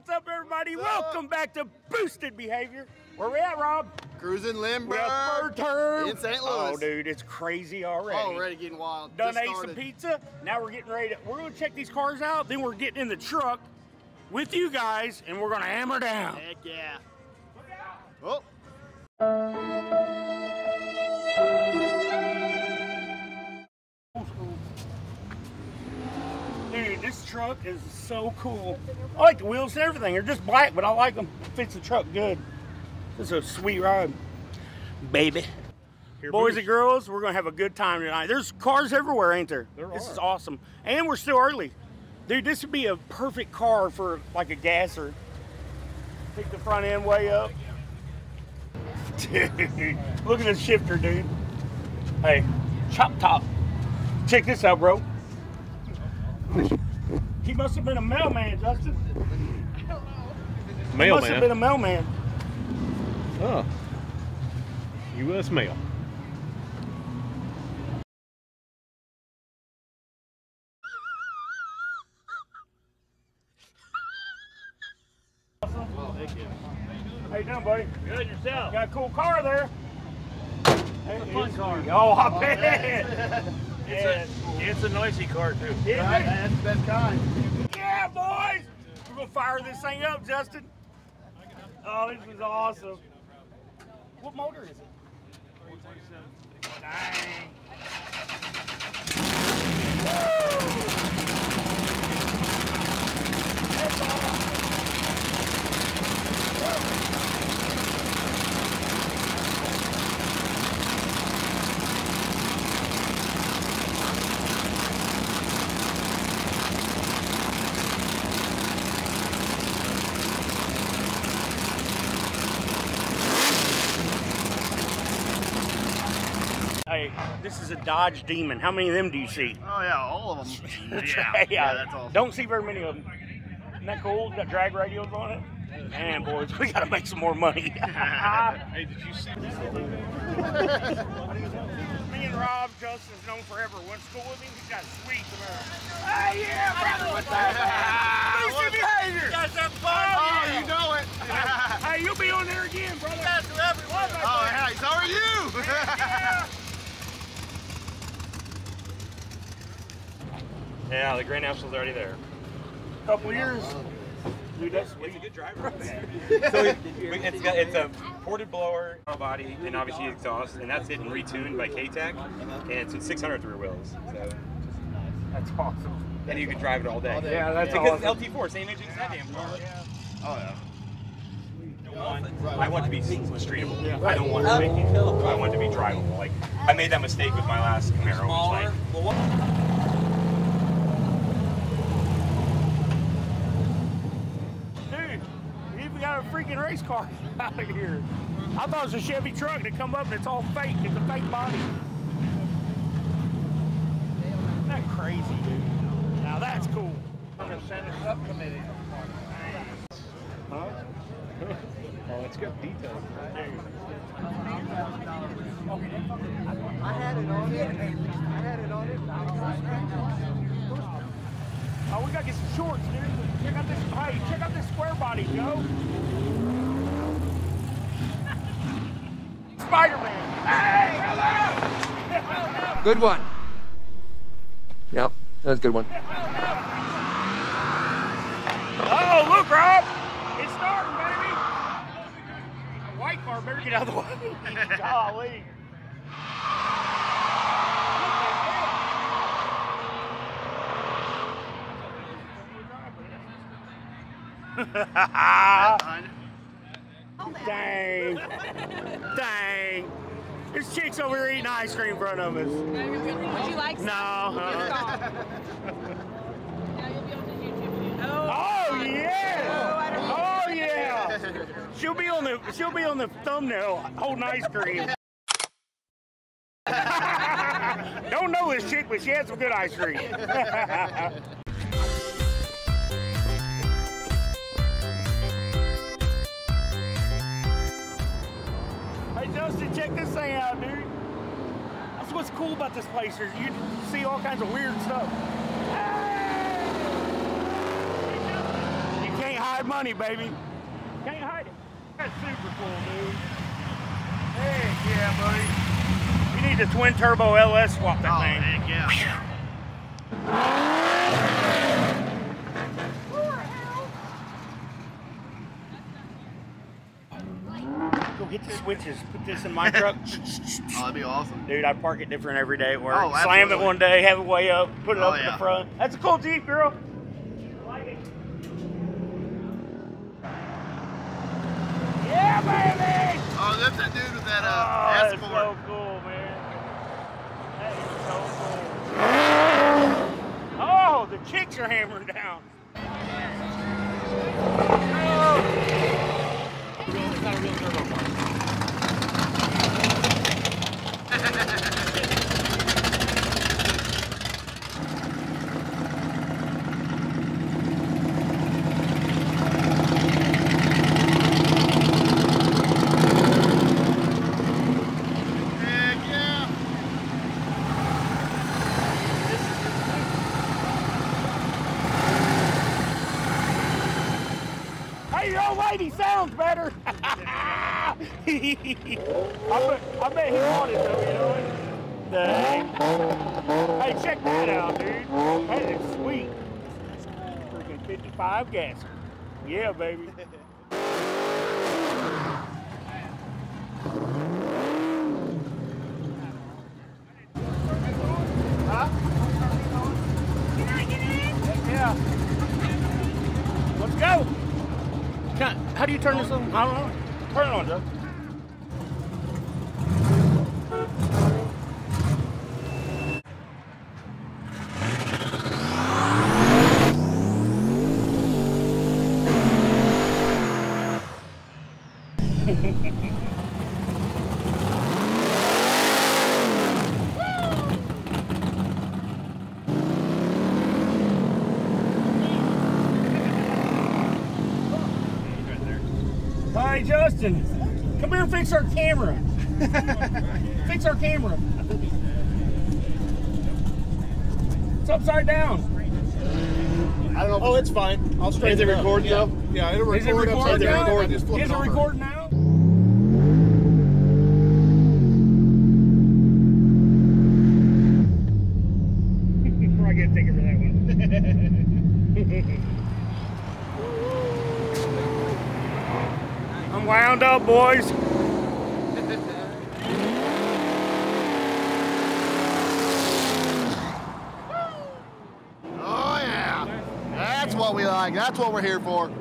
what's up, everybody? Welcome back to Boosted Behavior. Where we at, Rob? Cruising Lindbergh. We at Third Term. In St. Louis. Oh, dude, it's crazy already. Already getting wild. Done Just ate some pizza. Now we're getting ready to. We're gonna check these cars out. Then we're getting in the truck with you guys, and we're gonna hammer down. Heck yeah. Oh, Dude, this truck is so cool. I like the wheels and everything. They're just black, but I like them. Fits the truck good. This is a sweet ride, baby. Boys and girls, we're gonna have a good time tonight. There's cars everywhere, ain't there? There this are. is awesome, and we're still early. Dude, this would be a perfect car for like a gasser. Take the front end way up. Dude, look at this shifter, dude. Hey, chop top. Check this out, bro. He must have been a mailman, Justin. He must have been a Mailman. mailman. Oh. U.S. mail. How you doing, buddy? Good yourself. Got a cool car there. It's a fun car. Oh, I oh, bet. yeah. It's a noisy car too. Is it? that's the best kind. Yeah, boys. We're gonna fire this thing up, Justin. Oh, this is awesome. What motor is it? Dang. Hey, this is a Dodge Demon. How many of them do you see? Oh yeah, all of them. yeah, yeah, that's awesome. Don't see very many of them. Isn't that cool? Got drag radials on it. Man, boys, we gotta make some more money. Hey, did you see? Me and Rob Justin's known forever. Went to school with him. He's got sweet Camaro. Hey, yeah, brother. What's Ah, what behavior? Got that fun. Oh, you know it. Hey, you'll be on there again, brother. Guys are everywhere. Oh yeah, so are you. Yeah, the Grand National's already there. A Couple years. Dude, that's sweet. He's a good driver. so it, it's got it's a ported blower body and obviously exhaust, and that's it and retuned by K-Tech, and it's 600 rear wheels. So That's awesome. and you can drive it all day. Yeah, that's because awesome. it's LT4, same engine as that damn car. Oh yeah. I want to be streetable. I don't want to make it. I want to be drivable. Like I made that mistake with my last Camaro. It was like, Dude, you even got a freaking race car out of here. I thought it was a Chevy truck that come up and it's all fake. It's a fake body. Isn't that crazy, dude? Now that's cool. Senate subcommittee. Huh? Oh, it's got details. I had it on it. I had it on it. Oh, we gotta get some shorts, dude. Check out this. Hey, check out this square body, Joe. Spider-Man. Hey, Good one. Yep, that was a good one. Oh, look, Rob! It's starting, baby! The white car better get out of the way. Golly. Dang. Dang. This chick's over here eating ice cream in front of us. Would you like some? No. uh-uh. Now you'll be on the YouTube video. Oh, oh yeah! Oh yeah! She'll be on the she'll be on the thumbnail holding ice cream. Don't know this chick, but she had some good ice cream. What's cool about this place. Is you see all kinds of weird stuff. You can't hide money, baby. Can't hide it. That's super cool, dude. Heck yeah, buddy. You need the twin turbo LS swap that Oh, thing. heck yeah. Hit the switches. Put this in my truck. Oh, that'd be awesome. Dude, I park it different every day at work. Oh, Slam it one day, have it way up, put it Oh, up in the front. That's a cool Jeep, girl. Like it. Yeah, baby! Oh, that's that dude with that Oh, uh, that's Escort. so cool, man. That is so cool. Oh, the kicks are hammering down. Heck yeah. Hey, your old lady sounds better. I, bet, I bet he wanted to, you know it? Dang. Hey, dude. That is sweet. Freaking 55 gas. Yeah, baby. Huh? Yeah. Let's go. Can I- how do you turn this on? I don't know. Turn it on, Joe. Hi, Justin. Come here and fix our camera. fix our camera. It's upside down. I don't know. Oh, it's fine. I'll straighten Is it it recording, yeah. though? Yeah, it'll Is it record recording upside now? down. I Is it it over. recording now? Probably get a for that one. I'm wound up, boys. Oh, yeah. That's what we like. That's what we're here for.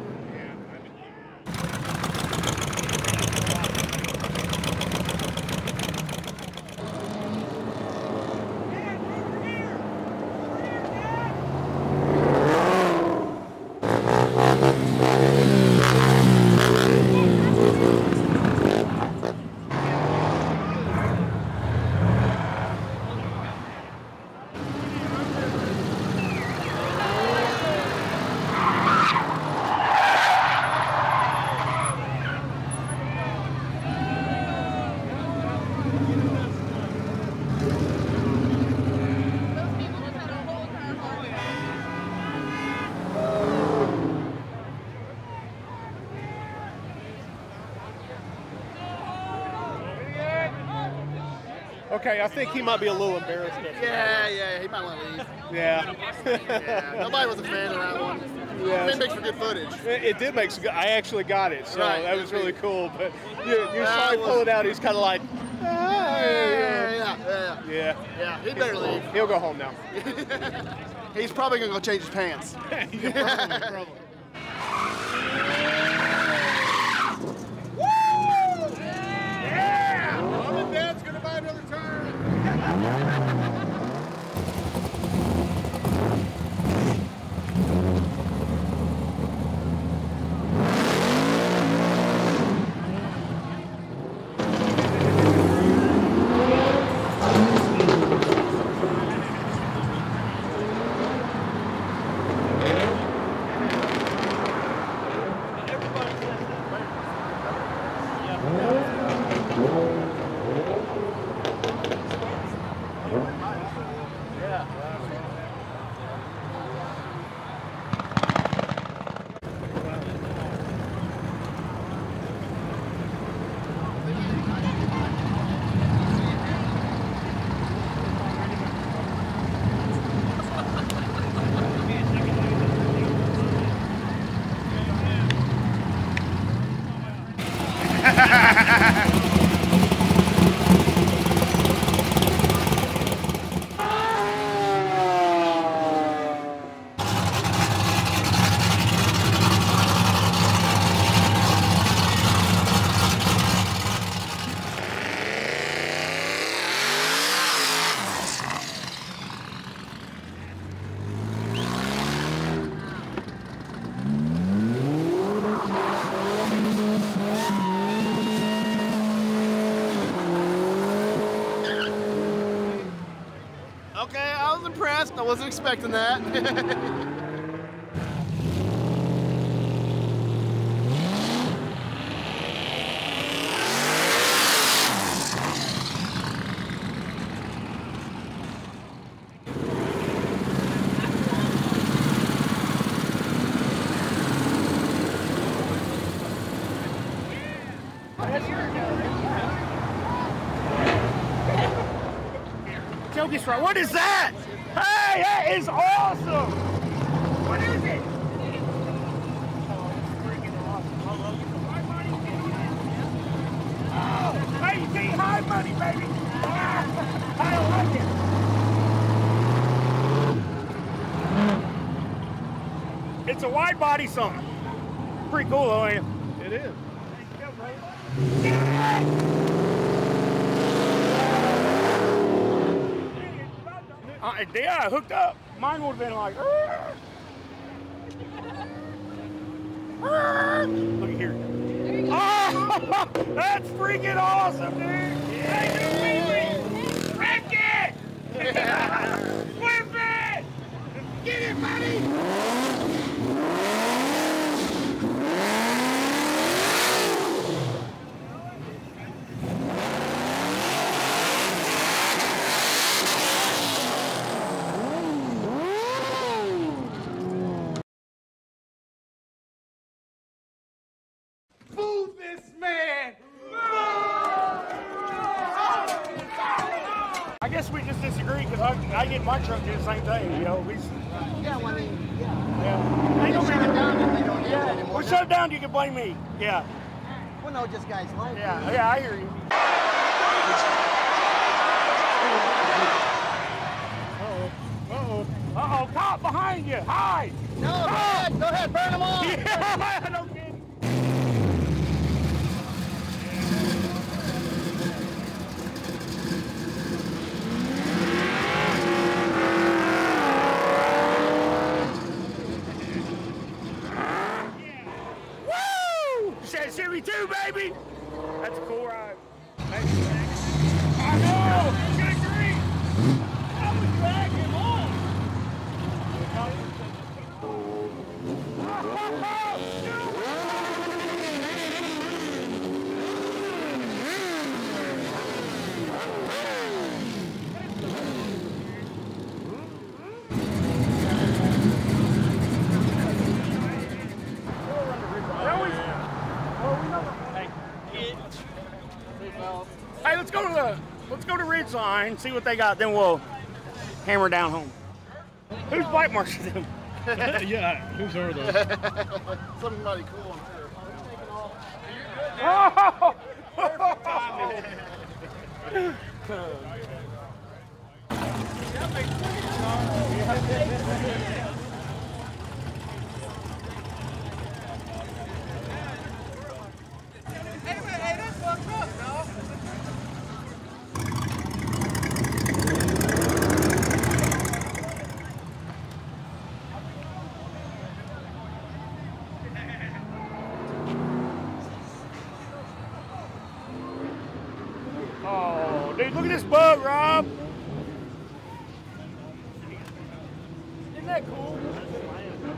Okay, I think he might be a little embarrassed. Yeah, yeah. He might want to leave. Yeah. Yeah. Nobody was a fan of that one. Yeah. It makes for good footage. It, it did make some good. I actually got it, so Right, that was really cool. But you, you saw him pull it out. He's kind of like, ah, Yeah, yeah, yeah, yeah. yeah. He better leave. He'll go home now. He's probably gonna go change his pants. Probably, probably. ha ha ha ha I wasn't expecting that. Joe gets right. What is that? Hey, that is awesome. What is it? Oh, hey, you see high money, baby. Ah, I like it. It's a wide body something. Pretty cool though, ain't it? It is. Uh, yeah, I hooked up. Mine would have been like. Look here. Oh, that's freaking awesome, dude. Hey, Wreck it! Flip it! Get it, buddy! Move this man! I guess we just disagree because I, get my truck do the same thing. You know, we. Yeah, well, I mean, yeah. Yeah. Ain't no Shut it down if they don't it Yeah. anymore. Well, shut it down. You can blame me. Yeah. Well, no, just guys like. Yeah. Yeah. I hear you. Uh-oh. Uh oh, cop behind you. Hide. No, go ahead, go ahead, burn them all. Yeah. No kidding. Woo! Said Chevy too, baby. That's a cool ride. I know. Good grief. I was dragging him on. Hey, let's go to the let's go to Ridgeline, see what they got, then we'll hammer down home. Who's bike marks are them? yeah, whose are those? Somebody cool. Oh! Oh, dude, look at this bug, Rob. Isn't that cool? That's cool, dude.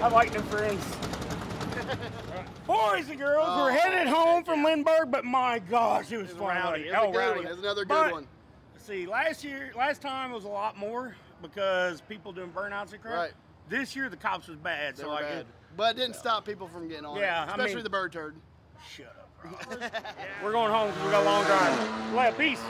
I like them friends. Boys and girls, we're oh, headed home from Lindbergh, but my gosh, it was fun. rowdy. It's a Oh, good rowdy. one. Another good But, one. See, last year, last time was a lot more because people doing burnouts and crap. Right. This year, the cops was bad. They so were like, bad. it- But it didn't stop people from getting on Yeah, it. I Especially mean- the bird turd. shut up. Rob. we're going home because we got a long drive. Well, peace.